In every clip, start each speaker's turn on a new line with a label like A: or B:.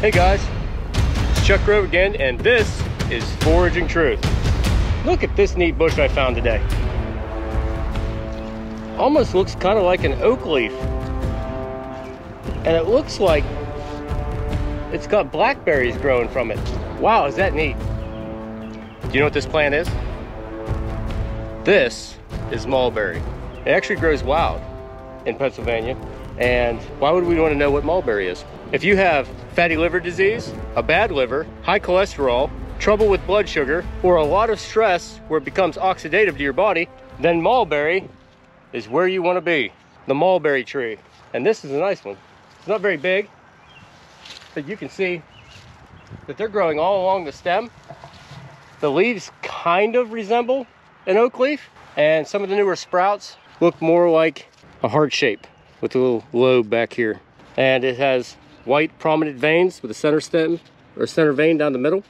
A: Hey guys, it's Chuck Grove again, and this is Foraging Truth. Look at this neat bush I found today. Almost looks kind of like an oak leaf. And it looks like it's got blackberries growing from it. Wow, is that neat? Do you know what this plant is? This is mulberry. It actually grows wild in Pennsylvania. And why would we want to know what mulberry is? If you have fatty liver disease, a bad liver, high cholesterol, trouble with blood sugar, or a lot of stress where it becomes oxidative to your body, then mulberry is where you want to be. The mulberry tree. And this is a nice one. It's not very big, but you can see that they're growing all along the stem. The leaves kind of resemble an oak leaf, and some of the newer sprouts look more like a heart shape with a little lobe back here. And it has white prominent veins with a center stem or center vein down the middle.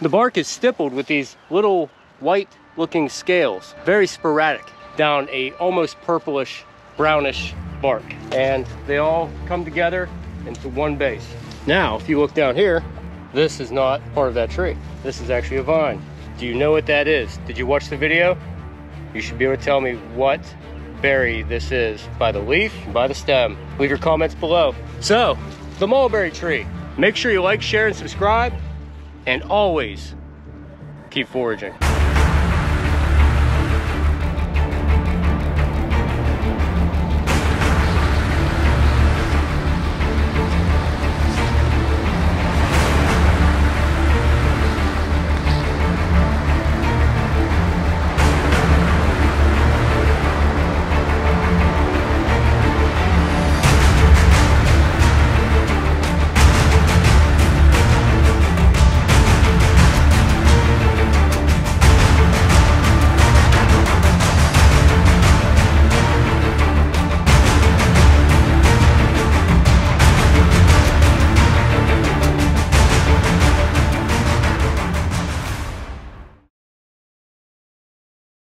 A: The bark is stippled with these little white looking scales, very sporadic down a almost purplish brownish bark. And they all come together into one base. Now, if you look down here, this is not part of that tree. This is actually a vine. Do you know what that is? Did you watch the video? You should be able to tell me what berry this is by the leaf, by the stem. Leave your comments below. So, the mulberry tree. Make sure you like, share, and subscribe. And always keep foraging.